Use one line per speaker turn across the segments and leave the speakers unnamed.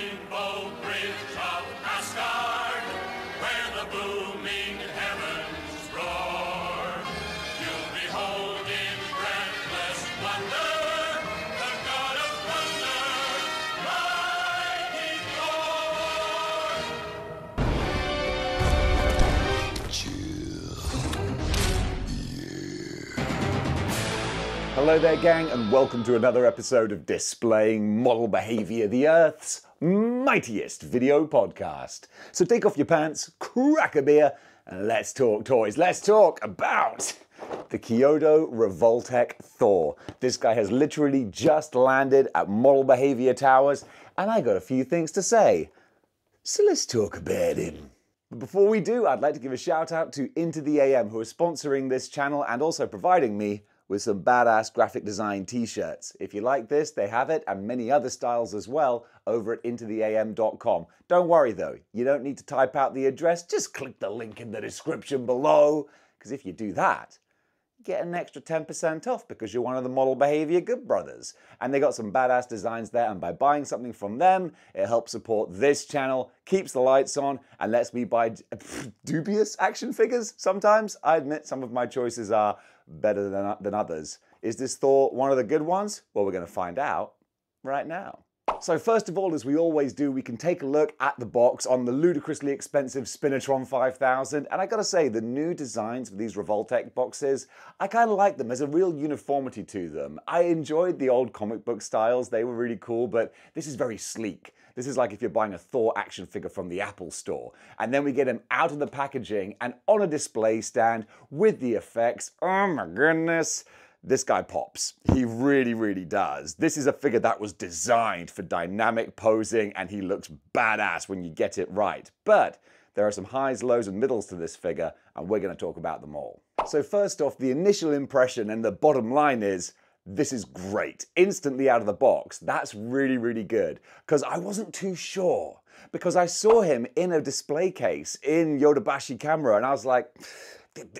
rainbow bridge
Hello there, gang, and welcome to another episode of Displaying Model Behavior, the Earth's mightiest video podcast. So take off your pants, crack a beer, and let's talk toys. Let's talk about the Kaiyodo Revoltech Thor. This guy has literally just landed at Model Behavior Towers, and I got a few things to say. So let's talk about him. But before we do, I'd like to give a shout out to Into the AM, who are sponsoring this channel and also providing me with some badass graphic design t shirts. If you like this, they have it and many other styles as well over at intotheam.com. Don't worry though, you don't need to type out the address, just click the link in the description below, because if you do that, you get an extra 10% off because you're one of the model behavior good brothers. And they got some badass designs there, and by buying something from them, it helps support this channel, keeps the lights on, and lets me buy dubious action figures sometimes. I admit some of my choices are better than, than others. Is this Thor one of the good ones? Well, we're going to find out right now. So first of all, as we always do, we can take a look at the box on the ludicrously expensive Spinatron 5000. And I gotta say, the new designs for these Revoltech boxes, I kind of like them. There's a real uniformity to them. I enjoyed the old comic book styles. They were really cool, but this is very sleek. This is like if you're buying a Thor action figure from the Apple store. And then we get him out of the packaging and on a display stand with the effects. Oh my goodness this guy pops. He really, really does. This is a figure that was designed for dynamic posing and he looks badass when you get it right. But there are some highs, lows, and middles to this figure, and we're going to talk about them all. So, first off, the initial impression and the bottom line is this is great. Instantly out of the box. That's really, really good. Because I wasn't too sure. Because I saw him in a display case in Yodobashi camera, and I was like,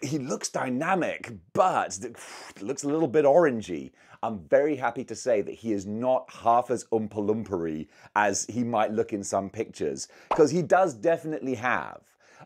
he looks dynamic, but looks a little bit orangey. I'm very happy to say that he is not half as umpalumpery as he might look in some pictures, because he does definitely have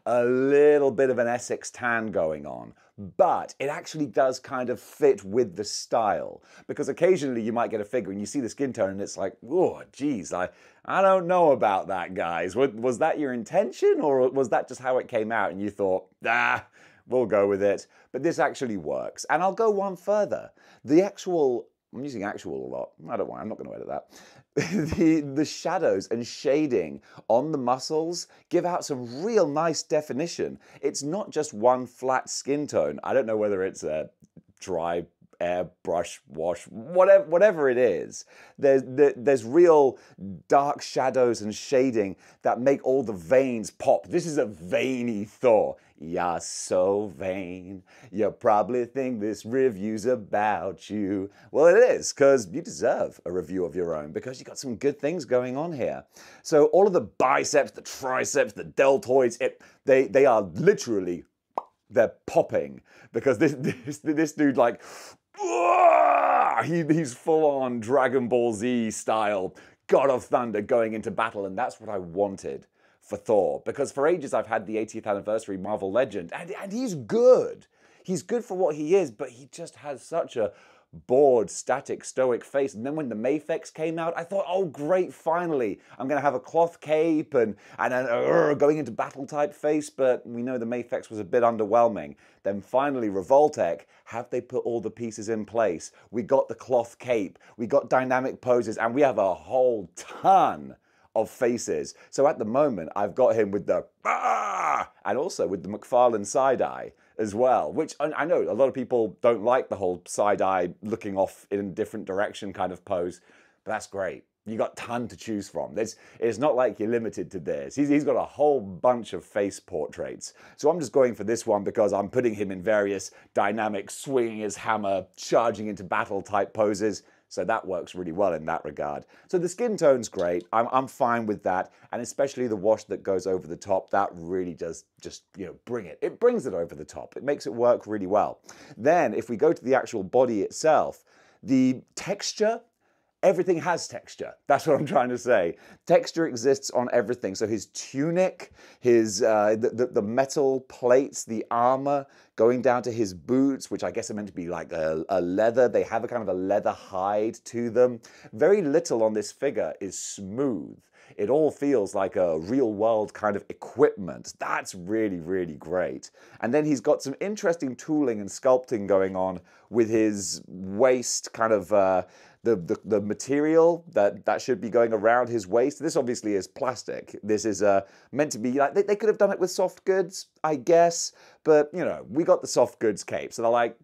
a little bit of an Essex tan going on, but it actually does kind of fit with the style. Because occasionally you might get a figure and you see the skin tone and it's like, oh, geez, I, I don't know about that, guys. Was, was that your intention or was that just how it came out and you thought, ah, we'll go with it. But this actually works. And I'll go one further. The actual, I'm using actual a lot. I don't want, I'm not going to edit that. the, the shadows and shading on the muscles give out some real nice definition. It's not just one flat skin tone. I don't know whether it's a dry airbrush wash, whatever, whatever it is. There's, there's real dark shadows and shading that make all the veins pop. This is a veiny Thor. You're so vain. You probably think this review's about you. Well, it is, because you deserve a review of your own, because you got some good things going on here. So all of the biceps, the triceps, the deltoids, it, they, they are literally they're popping because this this this dude like he, he's full on Dragon Ball Z style God of Thunder going into battle, and that's what I wanted for Thor. Because for ages I've had the 80th anniversary Marvel Legend, and, and he's good. He's good for what he is, but he just has such a bored, static, stoic face. And then when the Mafex came out, I thought, oh, great, finally, I'm going to have a cloth cape and, and an uh, going into battle type face. But we know the Mafex was a bit underwhelming. Then finally, Revoltech, have they put all the pieces in place? We got the cloth cape, we got dynamic poses, and we have a whole ton of faces. So at the moment, I've got him with the ah, and also with the McFarlane side eye as well, which I know a lot of people don't like the whole side eye looking off in a different direction kind of pose, but that's great. You got ton to choose from. There's, it's not like you're limited to this. He's, he's got a whole bunch of face portraits. So I'm just going for this one because I'm putting him in various dynamic, swinging his hammer, charging into battle type poses. So that works really well in that regard. So the skin tone's great. I'm, I'm fine with that. And especially the wash that goes over the top, that really does just, you know, bring it. It brings it over the top. It makes it work really well. Then if we go to the actual body itself, the texture everything has texture. That's what I'm trying to say. Texture exists on everything. So his tunic, his uh, the, the, the metal plates, the armor, going down to his boots, which I guess are meant to be like a, a leather. They have a kind of a leather hide to them. Very little on this figure is smooth it all feels like a real world kind of equipment. That's really, really great. And then he's got some interesting tooling and sculpting going on with his waist kind of. Uh, the, the, the, material that, that should be going around his waist. This obviously is plastic. This is uh, meant to be like, they, they could have done it with soft goods, I guess, but you know, we got the soft goods cape. So they're like,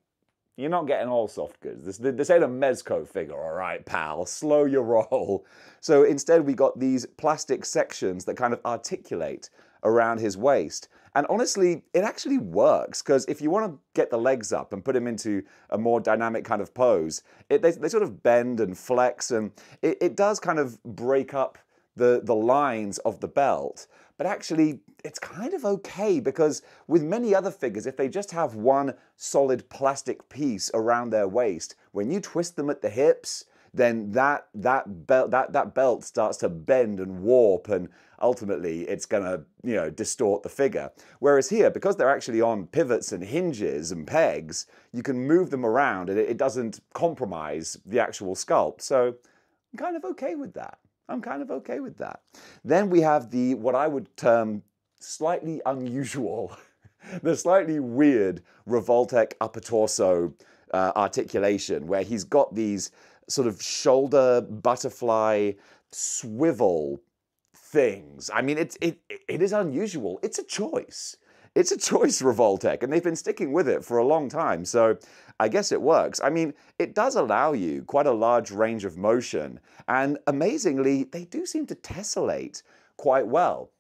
you're not getting all soft goods. This, this ain't a Mezco figure, all right, pal. Slow your roll. So instead, we got these plastic sections that kind of articulate around his waist. And honestly, it actually works because if you want to get the legs up and put him into a more dynamic kind of pose, it, they, they sort of bend and flex and it, it does kind of break up the, the lines of the belt. But actually, it's kind of okay because with many other figures, if they just have one solid plastic piece around their waist, when you twist them at the hips, then that that belt that that belt starts to bend and warp and ultimately it's going to you know distort the figure. Whereas here because they're actually on pivots and hinges and pegs you can move them around and it, it doesn't compromise the actual sculpt. So i'm kind of okay with that. I'm kind of okay with that. Then we have the what i would term slightly unusual the slightly weird revoltech upper torso uh, articulation where he's got these sort of shoulder butterfly swivel things. I mean, it's it it is unusual. It's a choice. It's a choice, Revoltech, and they've been sticking with it for a long time. So I guess it works. I mean, it does allow you quite a large range of motion, and amazingly, they do seem to tessellate quite well.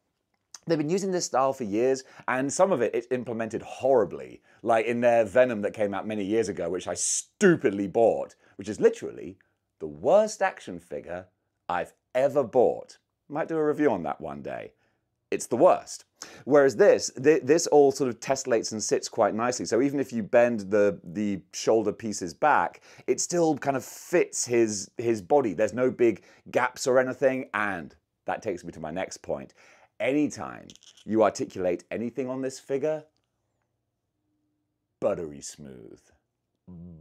They've been using this style for years, and some of it it's implemented horribly, like in their Venom that came out many years ago, which I stupidly bought, which is literally the worst action figure I've ever bought. Might do a review on that one day. It's the worst. Whereas this, th this all sort of tessellates and sits quite nicely. So even if you bend the the shoulder pieces back, it still kind of fits his his body. There's no big gaps or anything. And that takes me to my next point. Anytime you articulate anything on this figure, buttery smooth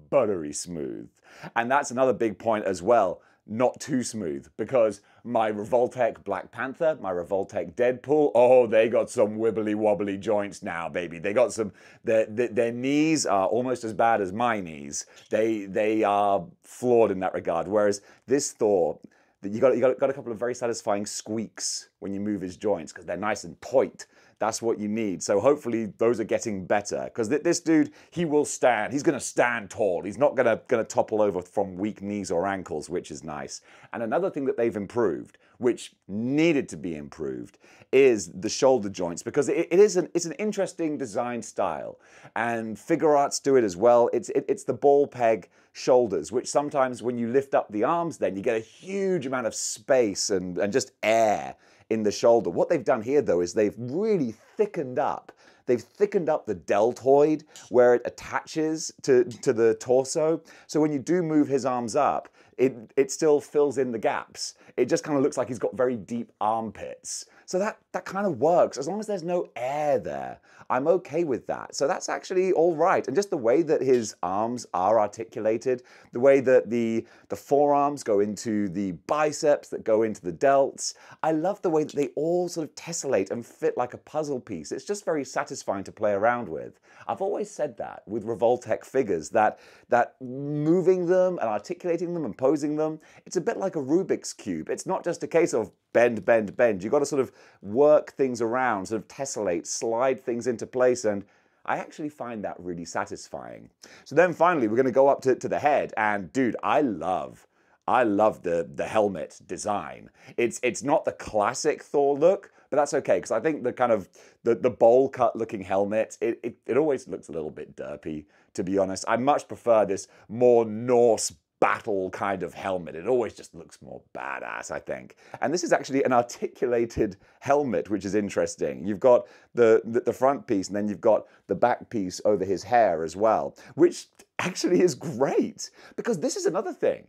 buttery smooth. And that's another big point as well. Not too smooth because my Revoltech Black Panther, my Revoltech Deadpool, oh, they got some wibbly wobbly joints now, baby. They got some. Their, their, knees are almost as bad as my knees. They they are flawed in that regard. Whereas this Thor, you got you got, got a couple of very satisfying squeaks when you move his joints because they're nice and point. That's what you need. So hopefully those are getting better because th this dude, he will stand. He's going to stand tall. He's not going to going to topple over from weak knees or ankles, which is nice. And another thing that they've improved, which needed to be improved, is the shoulder joints because it, it is an it's an interesting design style, and Figuarts do it as well. It's it, it's the ball peg shoulders, which sometimes when you lift up the arms, then you get a huge amount of space and and just air in the shoulder. What they've done here, though, is they've really thickened up. They've thickened up the deltoid where it attaches to, to the torso. So when you do move his arms up, it, it still fills in the gaps. It just kind of looks like he's got very deep armpits. So that, that kind of works. As long as there's no air there, I'm okay with that. So that's actually all right. And just the way that his arms are articulated, the way that the, the forearms go into the biceps, that go into the delts, I love the way that they all sort of tessellate and fit like a puzzle piece. It's just very satisfying to play around with. I've always said that with Revoltech figures, that, that moving them and articulating them and posing them, it's a bit like a Rubik's Cube. It's not just a case of bend, bend, bend. You've got to sort of work things around, sort of tessellate, slide things into place, and I actually find that really satisfying. So then finally, we're going to go up to, to the head, and dude, I love I love the the helmet design. It's it's not the classic Thor look, but that's okay because I think the kind of the, the bowl cut looking helmet, it, it, it always looks a little bit derpy, to be honest. I much prefer this more Norse battle kind of helmet. It always just looks more badass, I think. And this is actually an articulated helmet, which is interesting. You've got the, the, the, front piece and then you've got the back piece over his hair as well, which actually is great because this is another thing.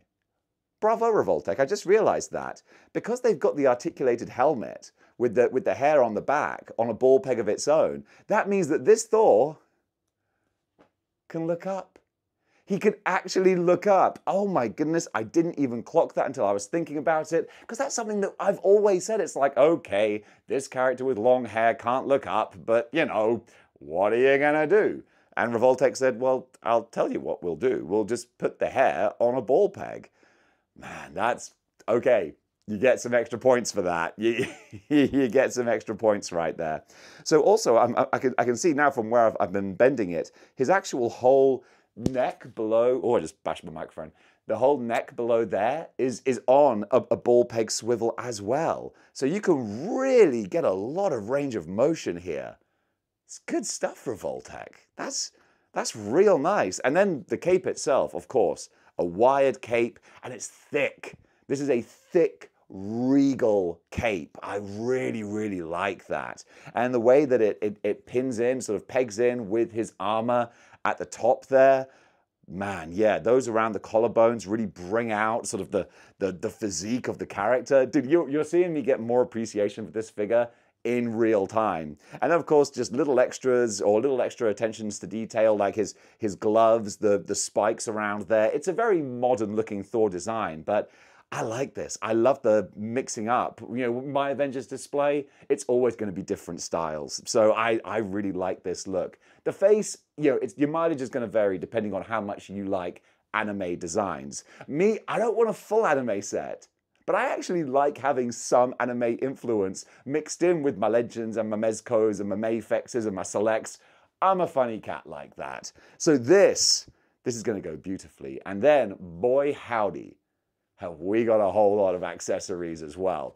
bravo Revoltech, I just realized that because they've got the articulated helmet with the, with the hair on the back on a ball peg of its own, that means that this Thor can look up. He could actually look up. Oh my goodness, I didn't even clock that until I was thinking about it because that's something that I've always said. It's like, okay, this character with long hair can't look up, but you know, what are you gonna do? And Revoltech said, well, I'll tell you what we'll do. We'll just put the hair on a ball peg. Man, that's okay. You get some extra points for that. You, you get some extra points right there. So also, I'm, I, can, I can see now from where I've, I've been bending it, his actual whole neck below, oh, I just bashed my microphone. The whole neck below there is, is on a, a ball peg swivel as well. So you can really get a lot of range of motion here. It's good stuff for Revoltech. That's, that's real nice. And then the cape itself, of course, a wired cape, and it's thick. This is a thick regal cape. I really, really like that. And the way that it, it, it pins in, sort of pegs in with his armor at the top there, man, yeah, those around the collarbones really bring out sort of the, the, the physique of the character. Dude, you're, you're seeing me get more appreciation for this figure in real time. And of course, just little extras or little extra attentions to detail, like his, his gloves, the, the spikes around there. It's a very modern looking Thor design, but I like this. I love the mixing up. You know, my Avengers display, it's always going to be different styles. So I, I really like this look. The face, you know, it's, your mileage is going to vary depending on how much you like anime designs. Me, I don't want a full anime set. But I actually like having some anime influence mixed in with my legends and my Mezcos and my Mafexes and my selects. I'm a funny cat like that. So this, this is going to go beautifully. And then, boy howdy, we got a whole lot of accessories as well.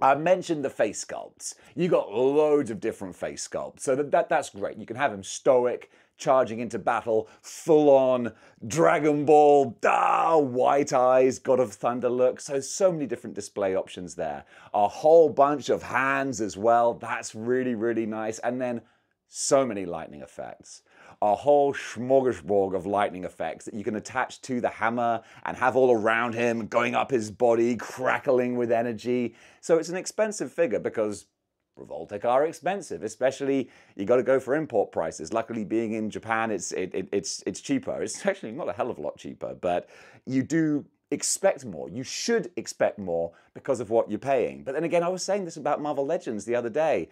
I mentioned the face sculpts. You got loads of different face sculpts, so that, that, that's great. You can have him stoic, charging into battle, full on Dragon Ball, da, white eyes, God of Thunder look. So, so many different display options there. A whole bunch of hands as well. That's really, really nice. And then so many lightning effects. A whole smorgasbord of lightning effects that you can attach to the hammer and have all around him, going up his body, crackling with energy. So it's an expensive figure because Revoltech are expensive, especially you got to go for import prices. Luckily, being in Japan, it's it, it, it's it's cheaper. It's actually not a hell of a lot cheaper, but you do expect more. You should expect more because of what you're paying. But then again, I was saying this about Marvel Legends the other day.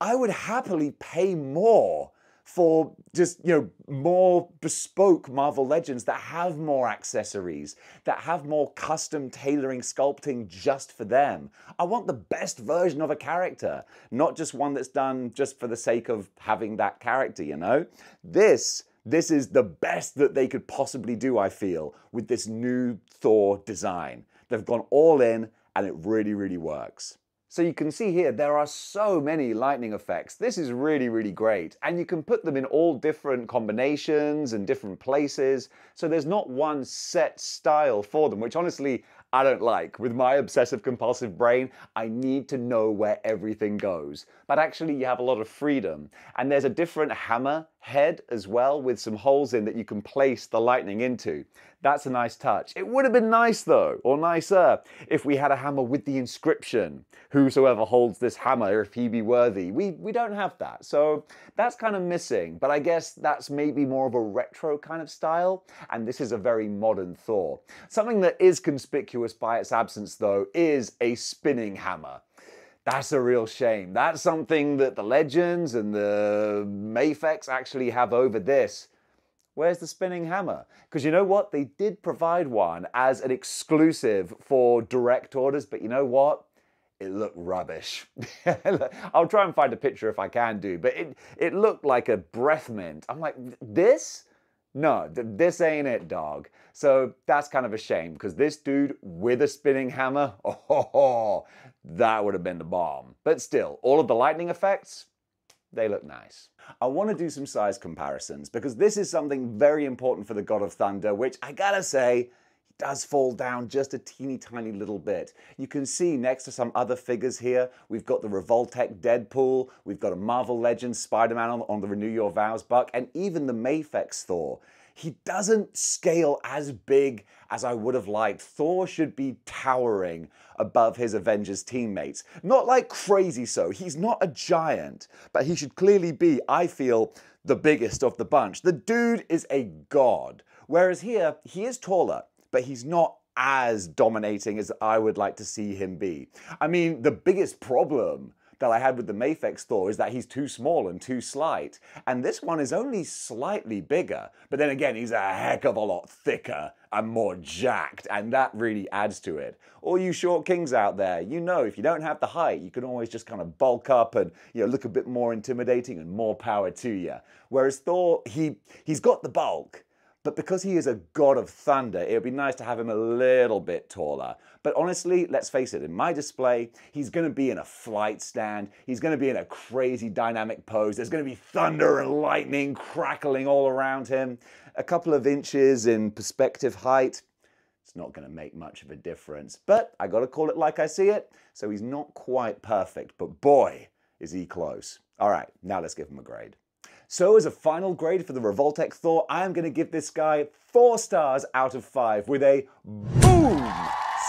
I would happily pay more for just, you know, more bespoke Marvel Legends that have more accessories, that have more custom tailoring sculpting just for them. I want the best version of a character, not just one that's done just for the sake of having that character, you know? This this is the best that they could possibly do, I feel, with this new Thor design. They've gone all in and it really, really works. So you can see here, there are so many lightning effects. This is really, really great. And you can put them in all different combinations and different places. So there's not one set style for them, which honestly, I don't like. With my obsessive compulsive brain, I need to know where everything goes. But actually, you have a lot of freedom. And there's a different hammer head as well with some holes in that you can place the lightning into. That's a nice touch. It would have been nice though, or nicer, if we had a hammer with the inscription, whosoever holds this hammer, if he be worthy. We, we don't have that, so that's kind of missing, but I guess that's maybe more of a retro kind of style, and this is a very modern Thor. Something that is conspicuous by its absence though is a spinning hammer. That's a real shame. That's something that the Legends and the Mafex actually have over this. Where's the spinning hammer? Because you know what? They did provide one as an exclusive for direct orders, but you know what? It looked rubbish. I'll try and find a picture if I can do, but it, it looked like a breath mint. I'm like, this? No, this ain't it, dog. So that's kind of a shame because this dude with a spinning hammer, oh, that would have been the bomb. But still, all of the lightning effects, they look nice. I want to do some size comparisons because this is something very important for the God of Thunder, which I gotta say, does fall down just a teeny tiny little bit. You can see next to some other figures here, we've got the Revoltech Deadpool, we've got a Marvel Legends Spider-Man on, on the Renew Your Vows buck, and even the Mafex Thor. he doesn't scale as big as I would have liked. Thor should be towering above his Avengers teammates. Not like crazy so, he's not a giant, but he should clearly be, I feel, the biggest of the bunch. The dude is a god. Whereas here, he is taller, but he's not as dominating as I would like to see him be. I mean, the biggest problem that I had with the Mafex Thor is that he's too small and too slight. And this one is only slightly bigger, but then again, he's a heck of a lot thicker and more jacked, and that really adds to it. All you short kings out there, you know if you don't have the height, you can always just kind of bulk up and you know look a bit more intimidating and more power to you. Whereas Thor, he he's got the bulk, but because he is a god of thunder, it would be nice to have him a little bit taller. But honestly, let's face it, in my display, he's going to be in a flight stand. He's going to be in a crazy dynamic pose. There's going to be thunder and lightning crackling all around him. A couple of inches in perspective height, it's not going to make much of a difference. But I got to call it like I see it. So he's not quite perfect, but boy, is he close. All right, now let's give him a grade. So as a final grade for the Revoltech Thor, I am going to give this guy four stars out of five with a boom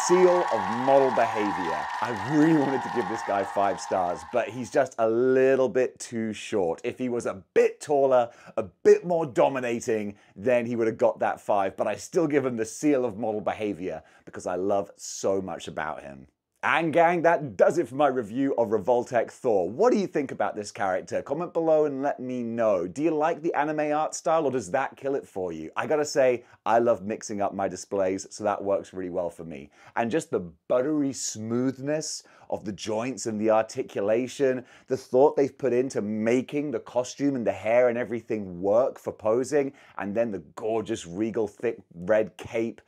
seal of model behavior. I really wanted to give this guy five stars, but he's just a little bit too short. If he was a bit taller, a bit more dominating, then he would have got that five, but I still give him the seal of model behavior because I love so much about him. And gang, that does it for my review of Revoltech Thor. What do you think about this character? Comment below and let me know. Do you like the anime art style or does that kill it for you? I gotta say, I love mixing up my displays, so that works really well for me. And just the buttery smoothness of the joints and the articulation, the thought they've put into making the costume and the hair and everything work for posing, and then the gorgeous regal thick red cape.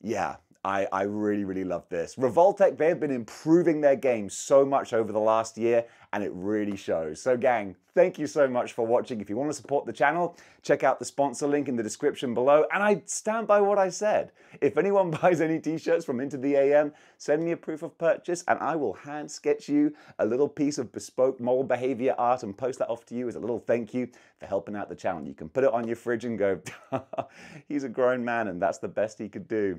Yeah, I, I really, really love this. Revoltech, they have been improving their game so much over the last year, and it really shows. So gang, thank you so much for watching. If you want to support the channel, check out the sponsor link in the description below, and I stand by what I said. If anyone buys any t-shirts from Into the AM, send me a proof of purchase, and I will hand sketch you a little piece of bespoke mold behavior art and post that off to you as a little thank you for helping out the channel. You can put it on your fridge and go, he's a grown man, and that's the best he could do.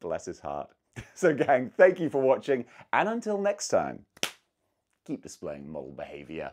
Bless his heart. So gang, thank you for watching, and until next time, keep displaying model behavior.